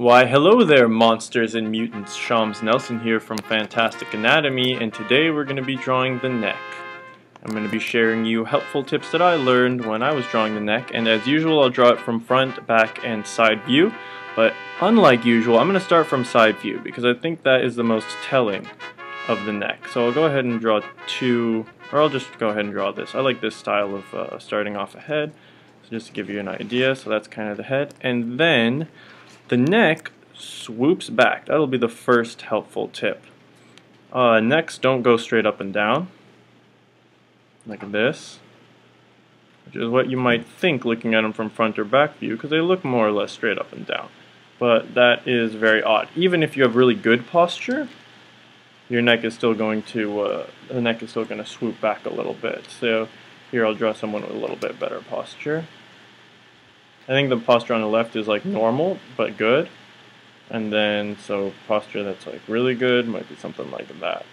Why hello there monsters and mutants, Shams Nelson here from Fantastic Anatomy and today we're going to be drawing the neck. I'm going to be sharing you helpful tips that I learned when I was drawing the neck and as usual I'll draw it from front, back, and side view but unlike usual I'm going to start from side view because I think that is the most telling of the neck. So I'll go ahead and draw two, or I'll just go ahead and draw this. I like this style of uh, starting off ahead so just to give you an idea so that's kind of the head and then the neck swoops back. That'll be the first helpful tip. Uh, necks don't go straight up and down, like this, which is what you might think looking at them from front or back view, because they look more or less straight up and down. But that is very odd. Even if you have really good posture, your neck is still going to, uh, the neck is still going to swoop back a little bit. So here I'll draw someone with a little bit better posture. I think the posture on the left is like normal, but good. And then, so posture that's like really good might be something like that.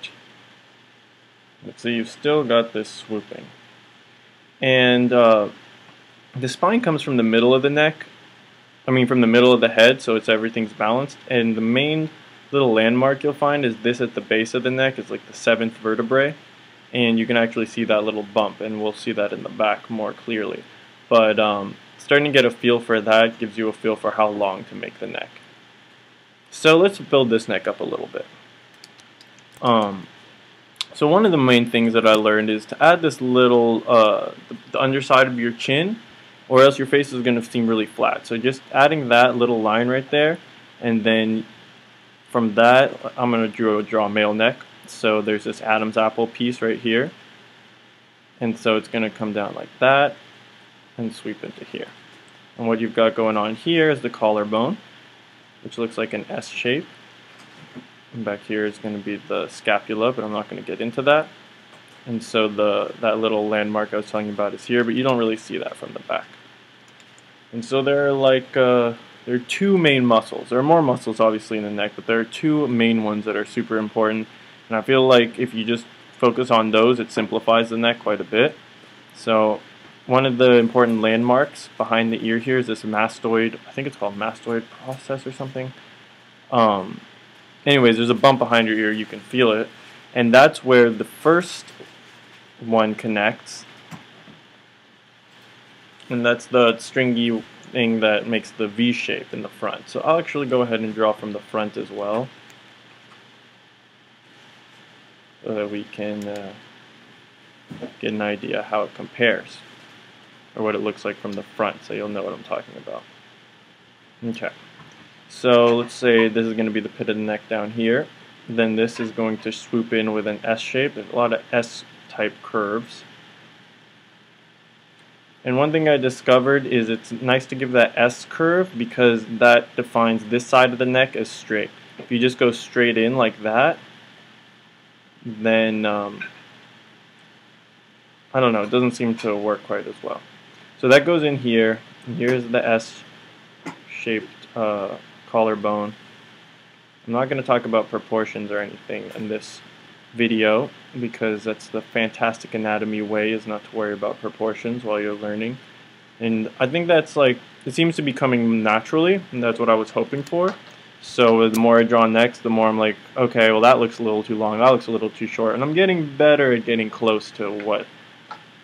Let's see, you've still got this swooping. And uh, the spine comes from the middle of the neck. I mean, from the middle of the head, so it's everything's balanced. And the main little landmark you'll find is this at the base of the neck. It's like the seventh vertebrae. And you can actually see that little bump, and we'll see that in the back more clearly. But um, starting to get a feel for that gives you a feel for how long to make the neck. So let's build this neck up a little bit. Um, so one of the main things that I learned is to add this little, uh, the, the underside of your chin, or else your face is going to seem really flat. So just adding that little line right there, and then from that, I'm going to draw, draw a male neck. So there's this Adam's apple piece right here. And so it's going to come down like that, and sweep into here. And what you've got going on here is the collarbone, which looks like an S shape. And back here is going to be the scapula, but I'm not going to get into that. And so the that little landmark I was telling you about is here, but you don't really see that from the back. And so there are like uh, there are two main muscles. There are more muscles obviously in the neck, but there are two main ones that are super important. And I feel like if you just focus on those, it simplifies the neck quite a bit. So one of the important landmarks behind the ear here is this mastoid, I think it's called mastoid process or something. Um, anyways, there's a bump behind your ear, you can feel it. And that's where the first one connects. And that's the stringy thing that makes the V shape in the front. So I'll actually go ahead and draw from the front as well. So that we can uh, get an idea how it compares or what it looks like from the front so you'll know what I'm talking about. Okay, so let's say this is going to be the pit of the neck down here. Then this is going to swoop in with an S shape. There's a lot of S-type curves. And one thing I discovered is it's nice to give that S curve because that defines this side of the neck as straight. If you just go straight in like that, then um, I don't know, it doesn't seem to work quite as well. So that goes in here. Here's the S-shaped uh, collarbone. I'm not going to talk about proportions or anything in this video because that's the fantastic anatomy way is not to worry about proportions while you're learning. And I think that's like, it seems to be coming naturally, and that's what I was hoping for. So the more I draw necks, the more I'm like, okay, well that looks a little too long, that looks a little too short, and I'm getting better at getting close to what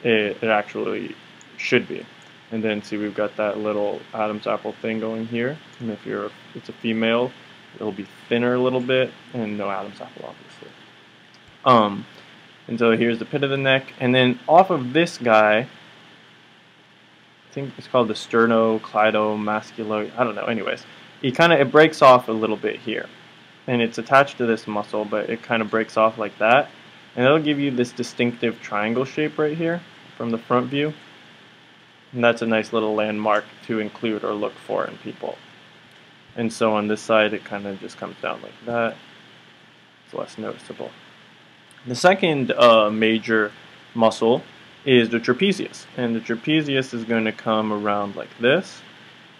it, it actually should be. And then see we've got that little Adam's apple thing going here. And if you're it's a female, it'll be thinner a little bit and no Adam's apple obviously. Um, and so here's the pit of the neck. And then off of this guy, I think it's called the sternocleidomascular, I don't know, anyways. It kind of, it breaks off a little bit here. And it's attached to this muscle, but it kind of breaks off like that. And that'll give you this distinctive triangle shape right here from the front view. And that's a nice little landmark to include or look for in people. And so on this side, it kind of just comes down like that. It's less noticeable. The second uh, major muscle is the trapezius. And the trapezius is going to come around like this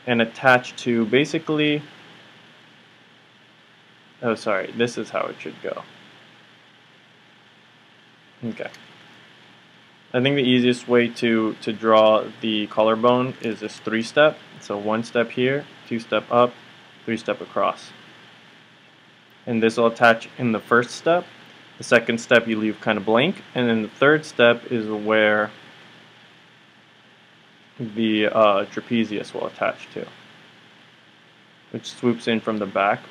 and attach to basically, oh sorry, this is how it should go. Okay. I think the easiest way to, to draw the collarbone is this three step. So one step here, two step up, three step across. And this will attach in the first step. The second step you leave kind of blank, and then the third step is where the uh, trapezius will attach to, which swoops in from the back.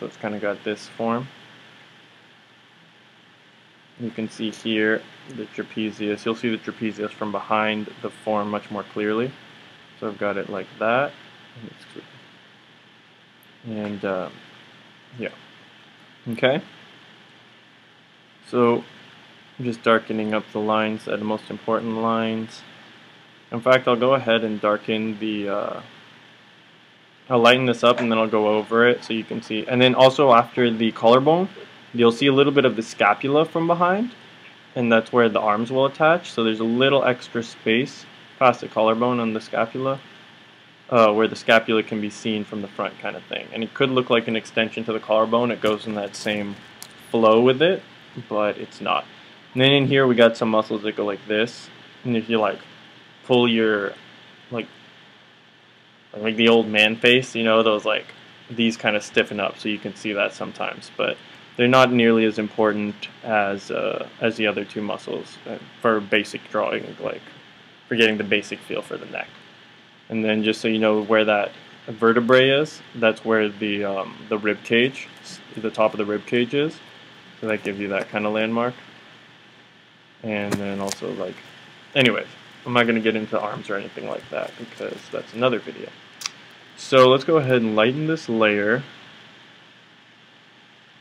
So it's kind of got this form. You can see here the trapezius. You'll see the trapezius from behind the form much more clearly. So I've got it like that. And uh, yeah. Okay. So I'm just darkening up the lines at the most important lines. In fact, I'll go ahead and darken the, uh, I'll lighten this up and then I'll go over it so you can see. And then also after the collarbone, you'll see a little bit of the scapula from behind and that's where the arms will attach. So there's a little extra space past the collarbone on the scapula uh, where the scapula can be seen from the front kind of thing. And it could look like an extension to the collarbone. It goes in that same flow with it, but it's not. And then in here we got some muscles that go like this. And if you like pull your like like the old man face, you know, those like these kind of stiffen up so you can see that sometimes, but they're not nearly as important as uh, as the other two muscles uh, for basic drawing, like for getting the basic feel for the neck. And then just so you know where that vertebrae is, that's where the um, the rib cage, the top of the rib cage is. So that gives you that kind of landmark. And then also like, anyways, I'm not going to get into arms or anything like that because that's another video. So let's go ahead and lighten this layer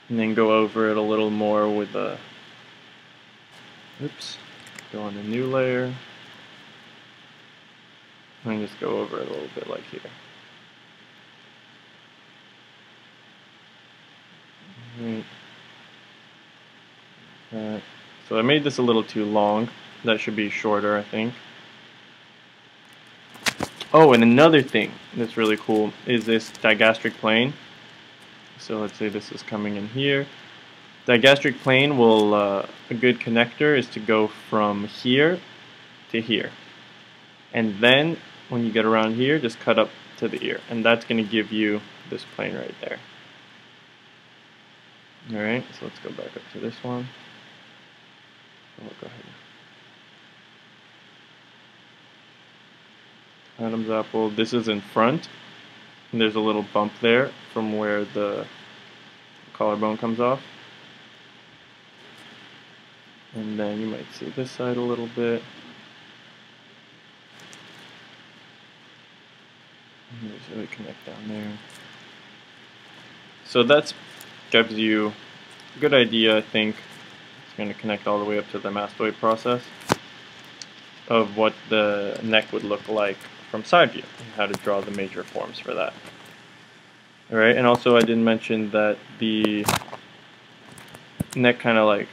and then go over it a little more with a oops go on a new layer and just go over it a little bit like here right. Uh, so I made this a little too long that should be shorter I think Oh, and another thing that's really cool is this digastric plane. So let's say this is coming in here. Digastric plane will, uh, a good connector is to go from here to here. And then when you get around here, just cut up to the ear. And that's going to give you this plane right there. Alright, so let's go back up to this one. We'll go ahead Adam's apple. This is in front. And there's a little bump there from where the collarbone comes off. And then you might see this side a little bit. Just really connect down there. So that gives you a good idea, I think. It's going to connect all the way up to the mastoid process of what the neck would look like from side view and how to draw the major forms for that. Alright, and also I didn't mention that the neck kind of like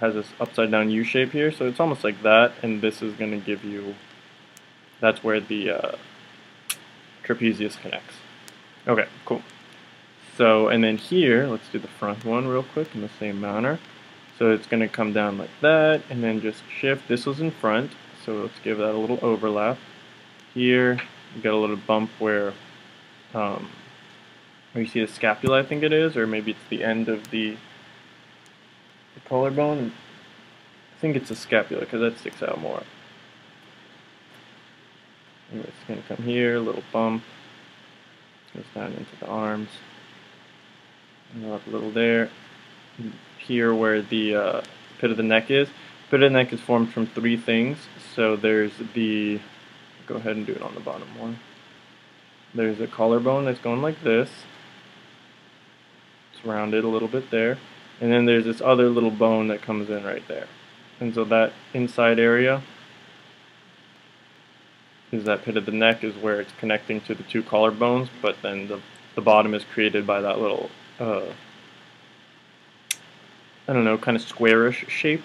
has this upside down U shape here, so it's almost like that, and this is going to give you, that's where the uh, trapezius connects. Okay, cool. So, and then here, let's do the front one real quick in the same manner. So it's going to come down like that, and then just shift. This was in front, so let's give that a little overlap here. You got a little bump where, um, where you see the scapula, I think it is, or maybe it's the end of the, the collarbone. I think it's the scapula because that sticks out more. And it's going to come here, a little bump, goes down into the arms, a little there. Here where the uh, pit of the neck is. Pit of the neck is formed from three things. So there's the go ahead and do it on the bottom one. There's a collarbone that's going like this. It's rounded a little bit there. And then there's this other little bone that comes in right there. And so that inside area is that pit of the neck is where it's connecting to the two collarbones, but then the, the bottom is created by that little, uh, I don't know, kind of squarish shape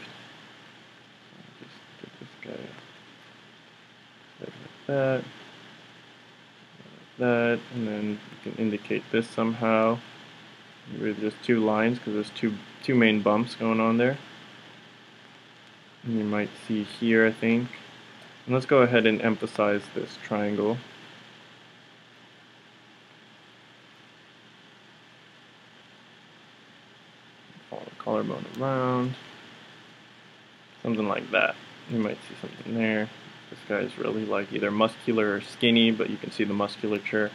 that, that, and then you can indicate this somehow with just two lines because there's two two main bumps going on there. And you might see here, I think. And let's go ahead and emphasize this triangle. Follow the collarbone around. Something like that. You might see something there. This guy's really like either muscular or skinny, but you can see the musculature.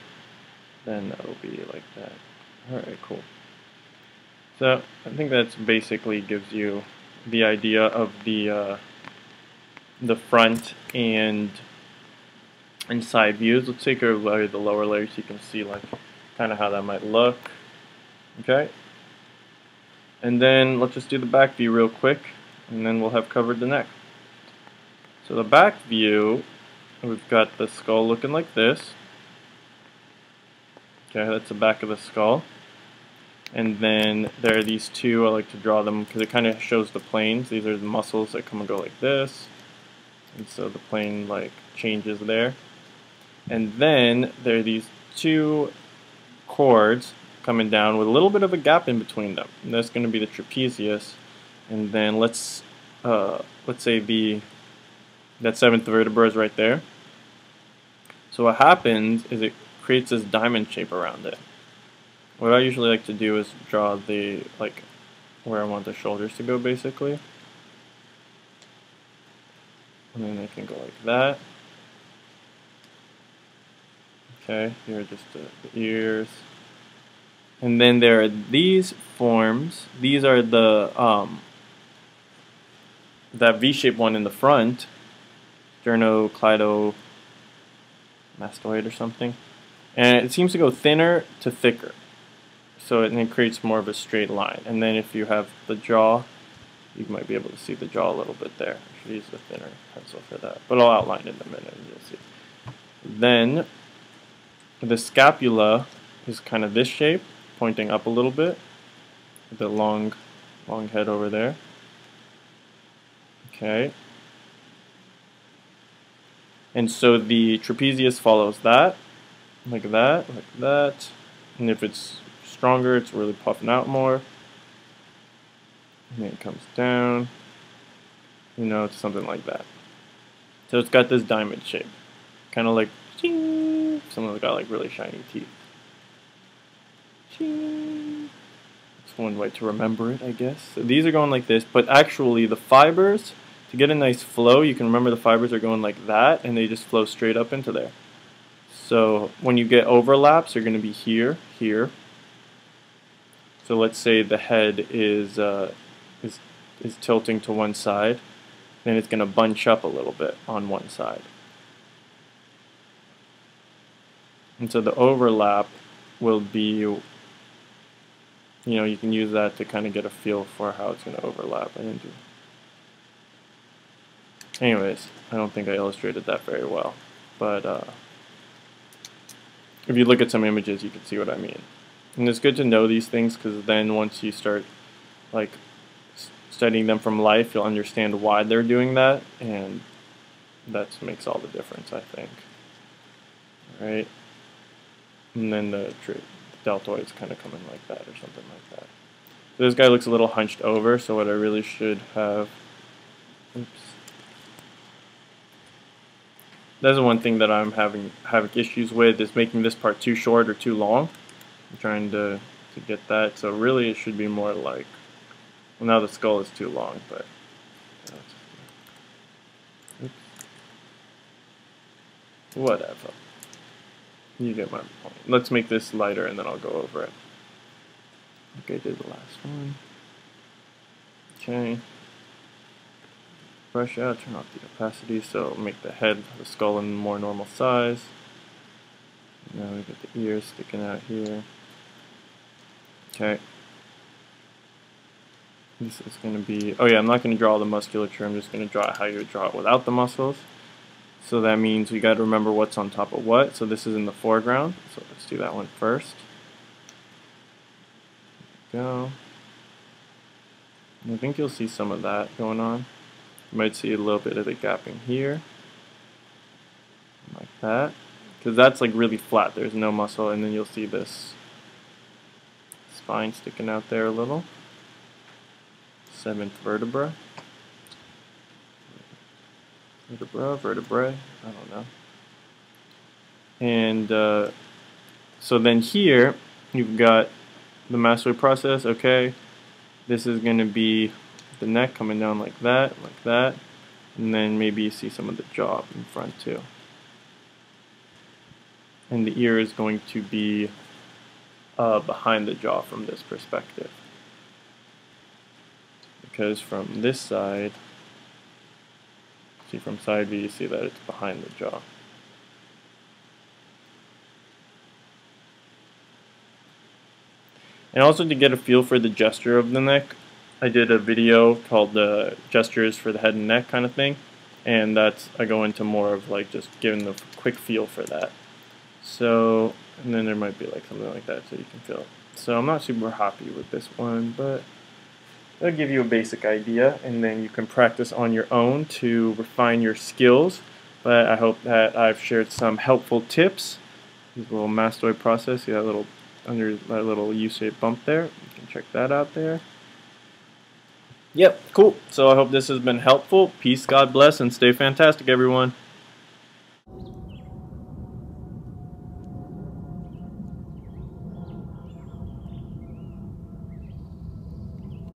Then that'll be like that. Alright, cool. So I think that's basically gives you the idea of the uh, the front and and side views. Let's take a look at the lower layer so you can see like kind of how that might look. Okay. And then let's just do the back view real quick and then we'll have covered the neck. So the back view, we've got the skull looking like this. Okay, that's the back of the skull. And then there are these two, I like to draw them because it kind of shows the planes. These are the muscles that come and go like this. And so the plane like changes there. And then there are these two cords coming down with a little bit of a gap in between them. And that's going to be the trapezius. And then let's uh, let's say the that seventh vertebra is right there. So what happens is it creates this diamond shape around it. What I usually like to do is draw the like where I want the shoulders to go basically. And then I can go like that. Okay, here are just the, ears. And then there are these forms. These are the um, that V-shaped one in the front, sternocleidomastoid or something. And it seems to go thinner to thicker. So it, it creates more of a straight line. And then if you have the jaw, you might be able to see the jaw a little bit there. I should use a thinner pencil for that. But I'll outline it in a minute you'll see. Then the scapula is kind of this shape pointing up a little bit. The long, long head over there. Okay. And so the trapezius follows that, like that, like that. And if it's stronger, it's really puffing out more. And then it comes down, you know, to something like that. So it's got this diamond shape, kind of like someone's got like really shiny teeth. It's one way to remember it, I guess. So these are going like this, but actually the fibers, to get a nice flow, you can remember the fibers are going like that, and they just flow straight up into there. So when you get overlaps, they're going to be here, here. So let's say the head is, uh, is, is tilting to one side, then it's going to bunch up a little bit on one side. And so the overlap will be you know, you can use that to kind of get a feel for how it's going to overlap. I didn't do. Anyways, I don't think I illustrated that very well, but uh, if you look at some images, you can see what I mean. And it's good to know these things because then once you start like studying them from life, you'll understand why they're doing that, and that makes all the difference, I think. Right, and then the truth deltoids kind of coming like that or something like that. So this guy looks a little hunched over, so what I really should have... Oops. That's the one thing that I'm having having issues with is making this part too short or too long. I'm trying to, to get that, so really it should be more like... Well, now the skull is too long, but... Whatever. You get my point. Let's make this lighter and then I'll go over it. I did the last one. Okay. Brush out, turn off the opacity so make the head, the skull in more normal size. Now we get the ears sticking out here. Okay. This is going to be, oh yeah, I'm not going to draw the musculature, I'm just going to draw it how you would draw it without the muscles. So that means we got to remember what's on top of what. So this is in the foreground. So let's do that one first. Go. I think you'll see some of that going on. You might see a little bit of the gapping here. Like that. Because that's like really flat. There's no muscle. And then you'll see this spine sticking out there a little. Seventh vertebra vertebra, vertebrae, I don't know. And uh, so then here, you've got the mastoid process, okay. This is going to be the neck coming down like that, like that, and then maybe you see some of the jaw in front too. And the ear is going to be uh, behind the jaw from this perspective. Because from this side, see from side view, you see that it's behind the jaw. And also to get a feel for the gesture of the neck, I did a video called the gestures for the head and neck kind of thing. And that's, I go into more of like just giving the quick feel for that. So, and then there might be like something like that so you can feel. So I'm not super happy with this one, but it'll give you a basic idea and then you can practice on your own to refine your skills. But I hope that I've shared some helpful tips. This little mastoid process, see that little under that little U-shaped bump there. You can check that out there. Yep, cool. So I hope this has been helpful. Peace, God bless, and stay fantastic, everyone.